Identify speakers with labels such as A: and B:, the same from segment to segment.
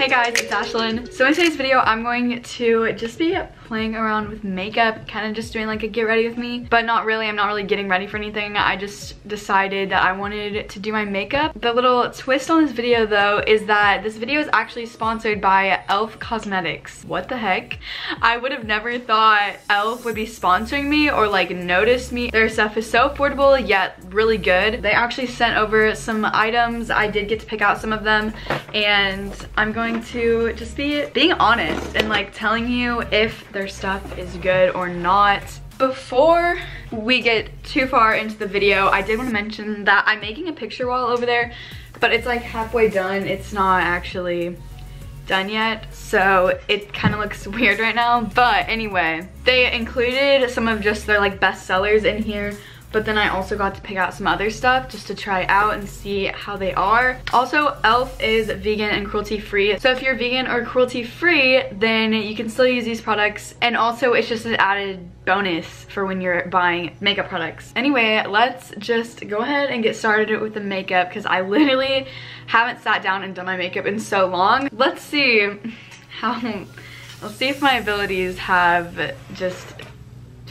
A: Hey guys, it's Ashlynn. So in today's video, I'm going to just be playing around with makeup, kind of just doing like a get ready with me, but not really, I'm not really getting ready for anything. I just decided that I wanted to do my makeup. The little twist on this video though is that this video is actually sponsored by e.l.f. Cosmetics. What the heck? I would have never thought e.l.f. would be sponsoring me or like notice me. Their stuff is so affordable yet really good. They actually sent over some items. I did get to pick out some of them and I'm going to just be being honest and like telling you if their stuff is good or not. Before we get too far into the video, I did want to mention that I'm making a picture wall over there, but it's like halfway done. It's not actually done yet so it kind of looks weird right now but anyway they included some of just their like best sellers in here but then I also got to pick out some other stuff just to try out and see how they are. Also, e.l.f. is vegan and cruelty free. So if you're vegan or cruelty free, then you can still use these products. And also it's just an added bonus for when you're buying makeup products. Anyway, let's just go ahead and get started with the makeup because I literally haven't sat down and done my makeup in so long. Let's see how, let's see if my abilities have just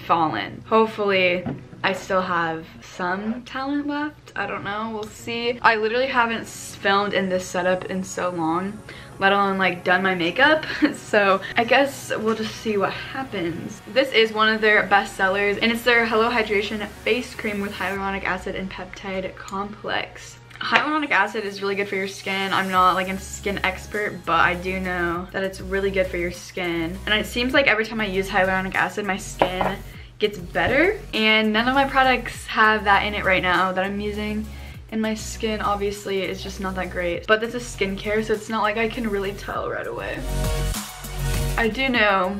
A: fallen. Hopefully I still have some talent left. I don't know, we'll see. I literally haven't filmed in this setup in so long, let alone like done my makeup. so I guess we'll just see what happens. This is one of their best sellers and it's their Hello Hydration Face Cream with Hyaluronic Acid and Peptide Complex. Hyaluronic acid is really good for your skin. I'm not like a skin expert, but I do know that it's really good for your skin. And it seems like every time I use hyaluronic acid, my skin gets better and none of my products have that in it right now that I'm using and my skin obviously is just not that great but this is skincare so it's not like I can really tell right away I do know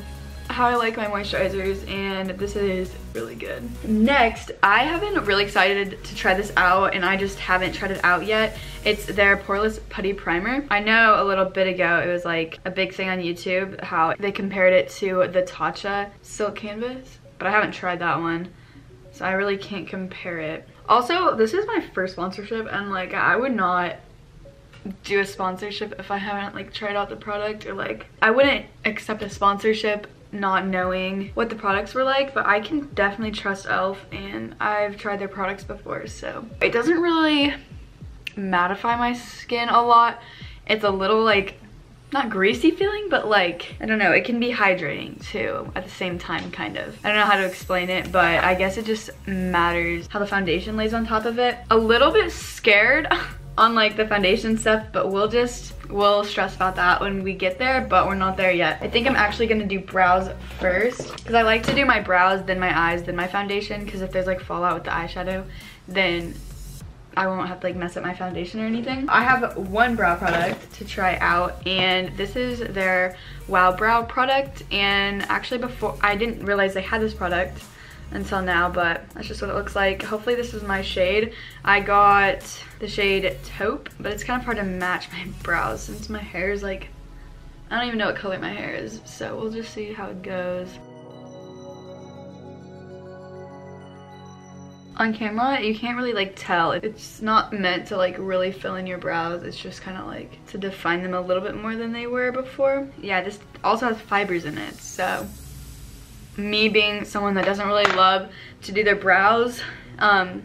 A: how I like my moisturizers and this is really good. Next, I have been really excited to try this out and I just haven't tried it out yet. It's their Poreless Putty Primer. I know a little bit ago it was like a big thing on YouTube how they compared it to the Tatcha Silk Canvas but I haven't tried that one. So I really can't compare it. Also, this is my first sponsorship and like I would not do a sponsorship if I haven't like tried out the product or like I wouldn't accept a sponsorship not knowing what the products were like but I can definitely trust e.l.f. and I've tried their products before so it doesn't really mattify my skin a lot it's a little like not greasy feeling, but like, I don't know, it can be hydrating too at the same time, kind of. I don't know how to explain it, but I guess it just matters how the foundation lays on top of it. A little bit scared on like the foundation stuff, but we'll just, we'll stress about that when we get there, but we're not there yet. I think I'm actually gonna do brows first, because I like to do my brows, then my eyes, then my foundation, because if there's like fallout with the eyeshadow, then I won't have to like mess up my foundation or anything. I have one brow product to try out and this is their Wow Brow product and actually before I didn't realize they had this product until now but that's just what it looks like. Hopefully this is my shade. I got the shade taupe but it's kind of hard to match my brows since my hair is like I don't even know what color my hair is so we'll just see how it goes. On camera you can't really like tell. It's not meant to like really fill in your brows. It's just kind of like to define them a little bit more than they were before. Yeah this also has fibers in it so me being someone that doesn't really love to do their brows um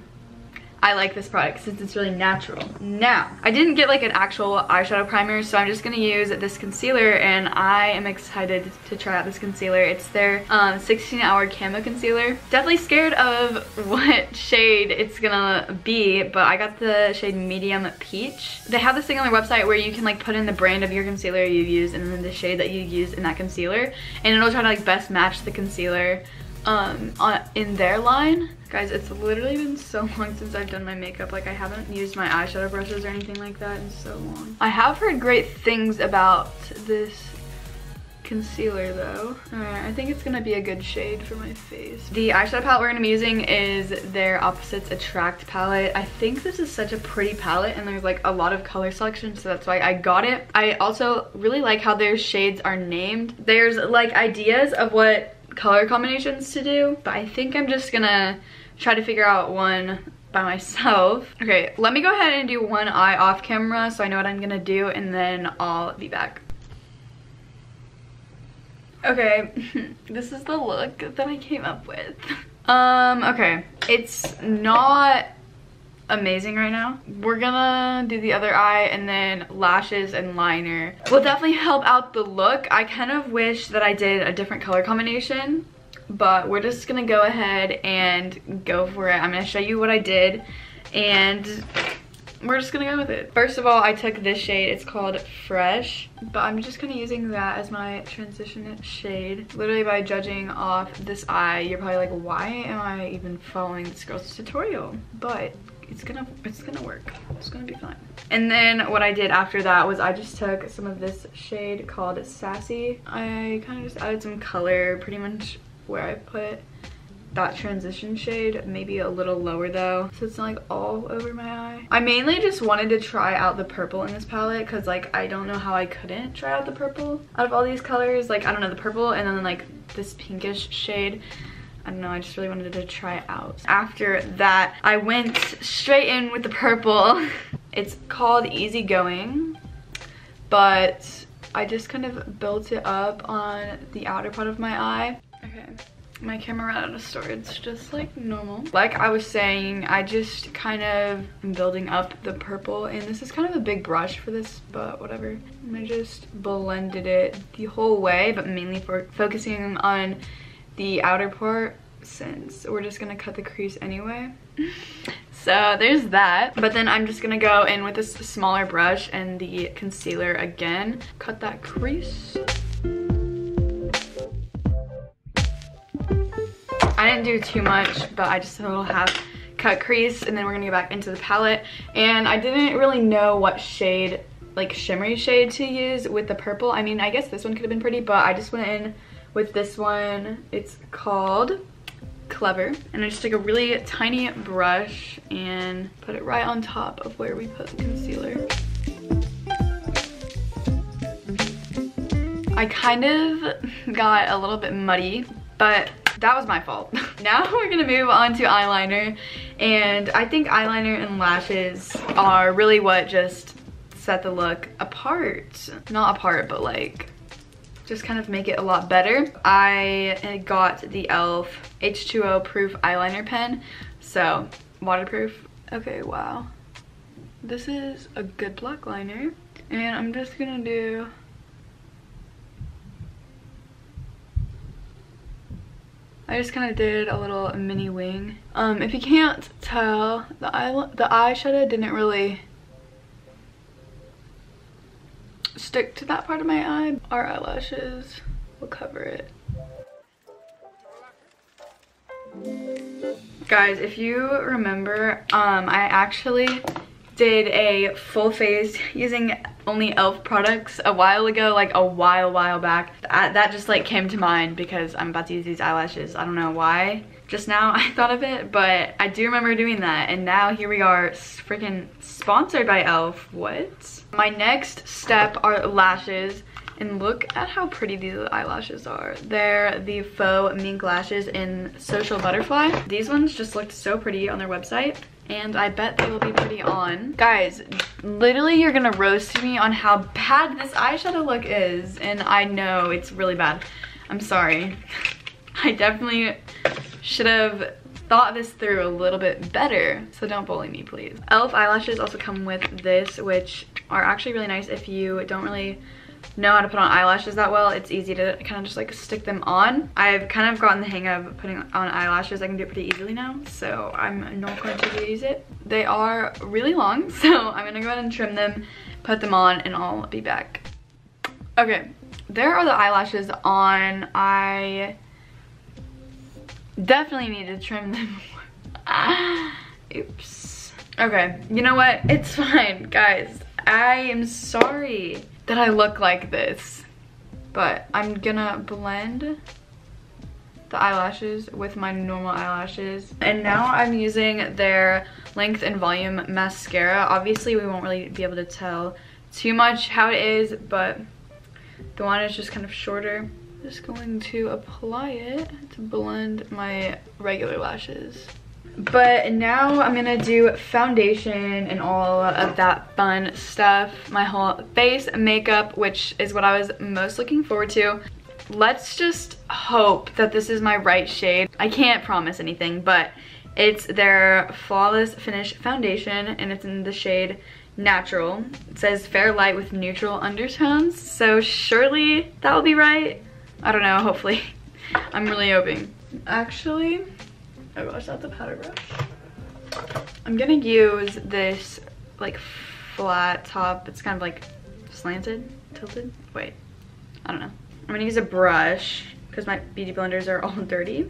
A: I like this product since it's really natural. Now, I didn't get like an actual eyeshadow primer, so I'm just gonna use this concealer and I am excited to try out this concealer. It's their um, 16 hour camo concealer. Definitely scared of what shade it's gonna be, but I got the shade medium peach. They have this thing on their website where you can like put in the brand of your concealer you use and then the shade that you use in that concealer and it'll try to like best match the concealer um, in their line. Guys, it's literally been so long since I've done my makeup. Like, I haven't used my eyeshadow brushes or anything like that in so long. I have heard great things about this concealer though. I think it's gonna be a good shade for my face. The eyeshadow palette we're gonna be using is their Opposites Attract palette. I think this is such a pretty palette and there's like a lot of color selection so that's why I got it. I also really like how their shades are named. There's like ideas of what color combinations to do, but I think I'm just gonna try to figure out one by myself. Okay, let me go ahead and do one eye off camera so I know what I'm gonna do and then I'll be back. Okay, this is the look that I came up with. Um, okay, it's not amazing right now. We're gonna do the other eye and then lashes and liner will definitely help out the look. I kind of wish that I did a different color combination, but we're just gonna go ahead and go for it. I'm gonna show you what I did and we're just gonna go with it. First of all, I took this shade. It's called Fresh, but I'm just kind of using that as my transition shade. Literally by judging off this eye, you're probably like, why am I even following this girl's tutorial? But it's gonna it's gonna work it's gonna be fine and then what i did after that was i just took some of this shade called sassy i kind of just added some color pretty much where i put that transition shade, maybe a little lower though, so it's not like all over my eye. I mainly just wanted to try out the purple in this palette because like I don't know how I couldn't try out the purple out of all these colors. Like I don't know, the purple and then like this pinkish shade. I don't know, I just really wanted to try it out. After that, I went straight in with the purple. it's called Easy Going, but I just kind of built it up on the outer part of my eye. Okay, my camera ran out of storage just like normal like i was saying i just kind of am building up the purple and this is kind of a big brush for this but whatever i just blended it the whole way but mainly for focusing on the outer part since we're just gonna cut the crease anyway so there's that but then i'm just gonna go in with this smaller brush and the concealer again cut that crease I didn't do too much, but I just a little half cut crease and then we're gonna go back into the palette. And I didn't really know what shade, like shimmery shade to use with the purple. I mean, I guess this one could have been pretty, but I just went in with this one. It's called Clever. And I just took a really tiny brush and put it right on top of where we put the concealer. I kind of got a little bit muddy, but that was my fault. now we're gonna move on to eyeliner. And I think eyeliner and lashes are really what just set the look apart. Not apart, but like just kind of make it a lot better. I got the e.l.f. H2O proof eyeliner pen. So waterproof. Okay, wow. This is a good black liner. And I'm just gonna do I just kind of did a little mini wing. Um, if you can't tell, the eye the eyeshadow didn't really stick to that part of my eye. Our eyelashes will cover it. Guys, if you remember, um, I actually did a full face using only e.l.f. products a while ago, like a while, while back. That, that just like came to mind because I'm about to use these eyelashes. I don't know why. Just now I thought of it, but I do remember doing that. And now here we are freaking sponsored by e.l.f. What? My next step are lashes. And look at how pretty these eyelashes are. They're the faux mink lashes in Social Butterfly. These ones just looked so pretty on their website and I bet they will be pretty on. Guys, literally you're gonna roast me on how bad this eyeshadow look is, and I know it's really bad. I'm sorry. I definitely should have thought this through a little bit better, so don't bully me, please. e.l.f. eyelashes also come with this, which are actually really nice if you don't really know how to put on eyelashes that well, it's easy to kind of just like stick them on. I've kind of gotten the hang of putting on eyelashes. I can do it pretty easily now, so I'm not going to use it. They are really long, so I'm gonna go ahead and trim them, put them on, and I'll be back. Okay, there are the eyelashes on. I definitely need to trim them Oops. Okay, you know what? It's fine, guys. I am sorry that I look like this. But I'm gonna blend the eyelashes with my normal eyelashes. And now I'm using their length and volume mascara. Obviously we won't really be able to tell too much how it is, but the one is just kind of shorter. Just going to apply it to blend my regular lashes. But now I'm gonna do foundation and all of that fun stuff. My whole face makeup, which is what I was most looking forward to. let's just hope that this is my right shade. I can't promise anything, but it's their Flawless Finish Foundation and it's in the shade Natural. It says fair light with neutral undertones, so surely that will be right. I don't know, hopefully. I'm really hoping. Actually, oh gosh, that's a powder brush. I'm gonna use this like flat top. It's kind of like slanted, tilted. Wait, I don't know. I'm gonna use a brush because my beauty blenders are all dirty.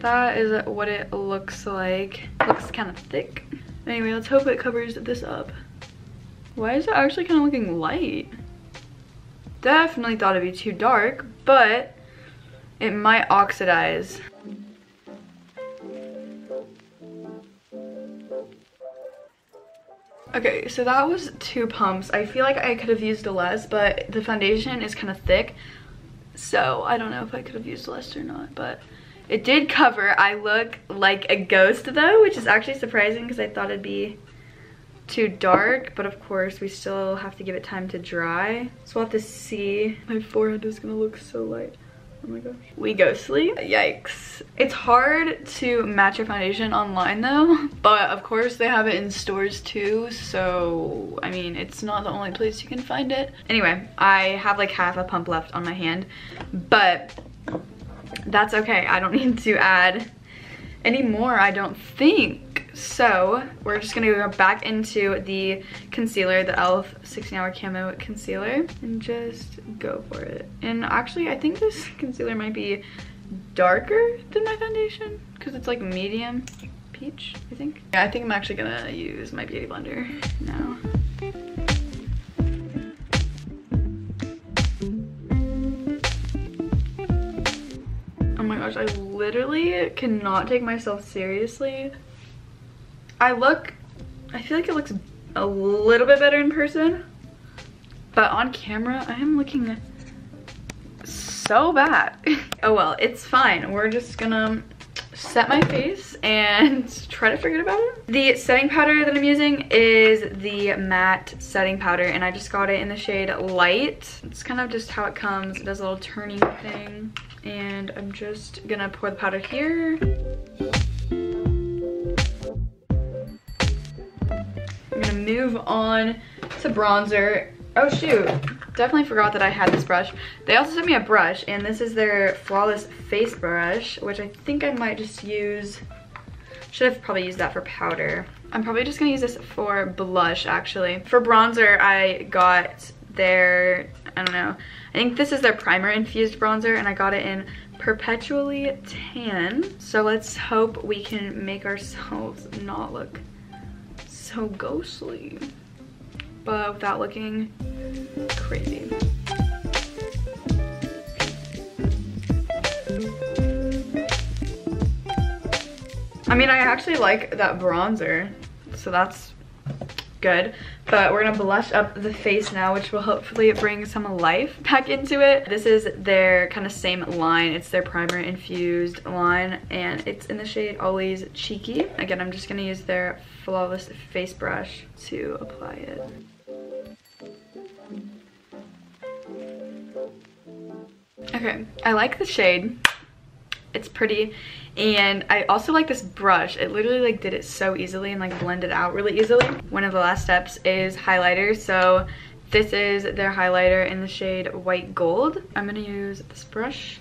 A: That is what it looks like. looks kind of thick. Anyway, let's hope it covers this up. Why is it actually kind of looking light? Definitely thought it'd be too dark, but it might oxidize. Okay, so that was two pumps. I feel like I could have used less, but the foundation is kind of thick. So I don't know if I could have used less or not, but it did cover. I look like a ghost though, which is actually surprising because I thought it'd be too dark, but of course we still have to give it time to dry. So we'll have to see. My forehead is gonna look so light. Oh my gosh. We ghostly. Yikes. It's hard to match your foundation online though, but of course they have it in stores too. So, I mean, it's not the only place you can find it. Anyway, I have like half a pump left on my hand, but that's okay. I don't need to add any more, I don't think. So we're just gonna go back into the concealer, the e.l.f. 16 Hour Camo Concealer, and just go for it. And actually, I think this concealer might be darker than my foundation because it's like medium peach, I think. Yeah, I think I'm actually gonna use my Beauty Blender now. Oh my gosh, I literally cannot take myself seriously I look, I feel like it looks a little bit better in person, but on camera, I am looking so bad. oh well, it's fine. We're just gonna set my face and try to forget about it. The setting powder that I'm using is the matte setting powder and I just got it in the shade light. It's kind of just how it comes. It does a little turning thing and I'm just gonna pour the powder here. Move on to bronzer. Oh shoot, definitely forgot that I had this brush. They also sent me a brush and this is their Flawless Face Brush, which I think I might just use, should have probably used that for powder. I'm probably just gonna use this for blush actually. For bronzer, I got their, I don't know, I think this is their primer infused bronzer and I got it in Perpetually Tan. So let's hope we can make ourselves not look so ghostly, but without looking crazy. I mean, I actually like that bronzer, so that's good. But we're gonna blush up the face now, which will hopefully bring some life back into it. This is their kind of same line. It's their primer infused line, and it's in the shade Always Cheeky. Again, I'm just gonna use their Flawless Face Brush to apply it. Okay, I like the shade. It's pretty and I also like this brush. It literally like did it so easily and like blended out really easily. One of the last steps is highlighter. So this is their highlighter in the shade White Gold. I'm gonna use this brush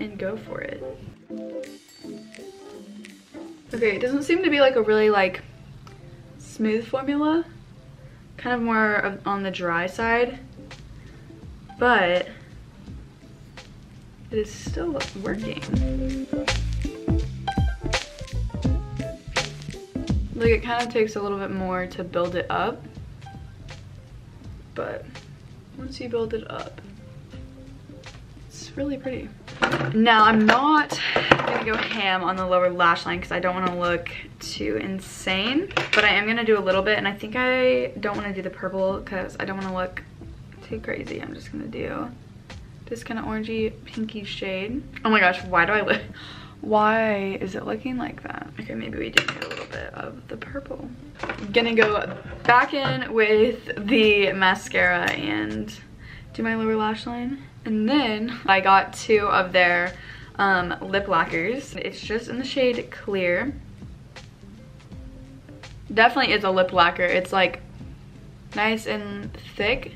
A: and go for it. Okay, it doesn't seem to be like a really like smooth formula. Kind of more on the dry side. But it is still working. Like it kind of takes a little bit more to build it up, but once you build it up, it's really pretty. Now I'm not gonna go ham on the lower lash line because I don't want to look too insane, but I am gonna do a little bit and I think I don't want to do the purple because I don't want to look too crazy. I'm just gonna do this kind of orangey pinky shade. Oh my gosh, why do I look, why is it looking like that? Okay, maybe we do need a little bit of the purple. I'm gonna go back in with the mascara and do my lower lash line. And then I got two of their um, lip lacquers. It's just in the shade Clear. Definitely is a lip lacquer. It's like nice and thick.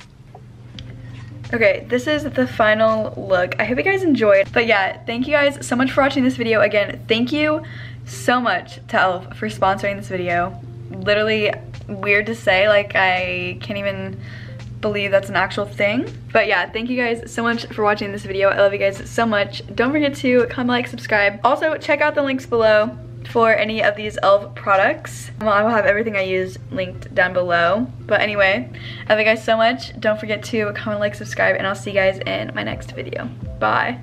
A: Okay, this is the final look. I hope you guys enjoyed. But yeah, thank you guys so much for watching this video. Again, thank you so much to e.l.f. for sponsoring this video. Literally weird to say, like I can't even believe that's an actual thing. But yeah, thank you guys so much for watching this video. I love you guys so much. Don't forget to comment, like, subscribe. Also, check out the links below for any of these e.l.f. products. Well, I will have everything I use linked down below. But anyway, I love you guys so much. Don't forget to comment, like, subscribe, and I'll see you guys in my next video. Bye.